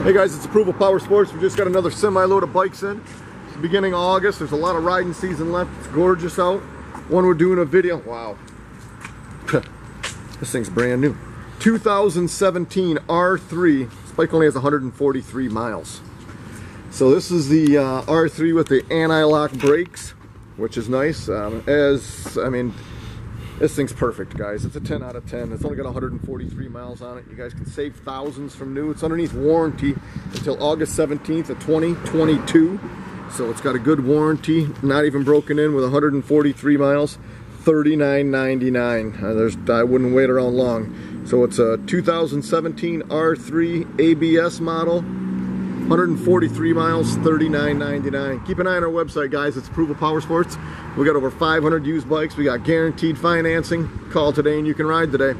Hey guys, it's Approval Power Sports. We just got another semi-load of bikes in. It's beginning of August. There's a lot of riding season left. It's gorgeous out. One we're doing a video. Wow. this thing's brand new. 2017 R3. This bike only has 143 miles. So this is the uh, R3 with the anti-lock brakes, which is nice. Um, as, I mean, this thing's perfect, guys. It's a 10 out of 10. It's only got 143 miles on it. You guys can save thousands from new. It's underneath warranty until August 17th of 2022. So it's got a good warranty, not even broken in with 143 miles. 39.99. Uh, there's I wouldn't wait around long. So it's a 2017 R3 ABS model. 143 miles, 39.99. Keep an eye on our website, guys. It's Approval Power Sports. We got over 500 used bikes. We got guaranteed financing. Call today and you can ride today.